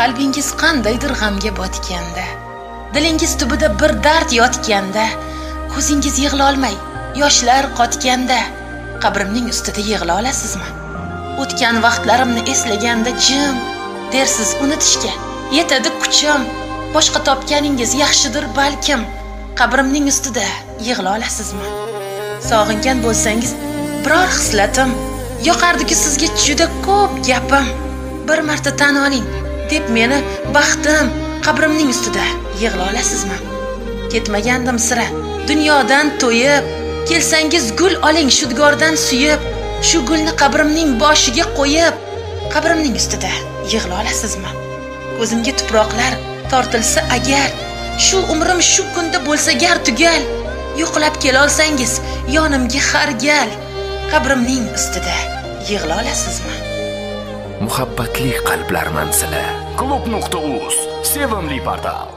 qalbingiz qandaydir g'amga botganda dilingiz tubida bir dard yotganda ko'zingiz yig'lolmay yoshlar qotganda qabrimning ustida yig'la olasizmi? O'tgan vaqtlarimni eslaganda jim dersiz unutishga yetadi kuchim. Boshqa topganingiz yaxshidir balkim qabrimning ustida yig'la olasizmi? Sog'ingan bo'lsangiz biror hislatim yoqardiku sizga juda ko'p gapim. Bir marta tan oling. Deb meni baxtim qabrimning ustida. Yig'la olasizmi? Ketmagandim sira. Dunyodan to'yib kelsangiz gul oling shudgordan suyib shu gulni qabrimning boshiga qo'yib qabrimning ustida. Yig'la olasizmi? Ko'zimga tuproqlar tortilsa agar shu umrim shu kunda bo'lsa gar tugal. Yo'qlab kelolsangiz yonimga har gal qabrimning ustida. Yig'la olasizmi? Muhabbatli qalblar manzili. Klub nuqta uz sevimli portal.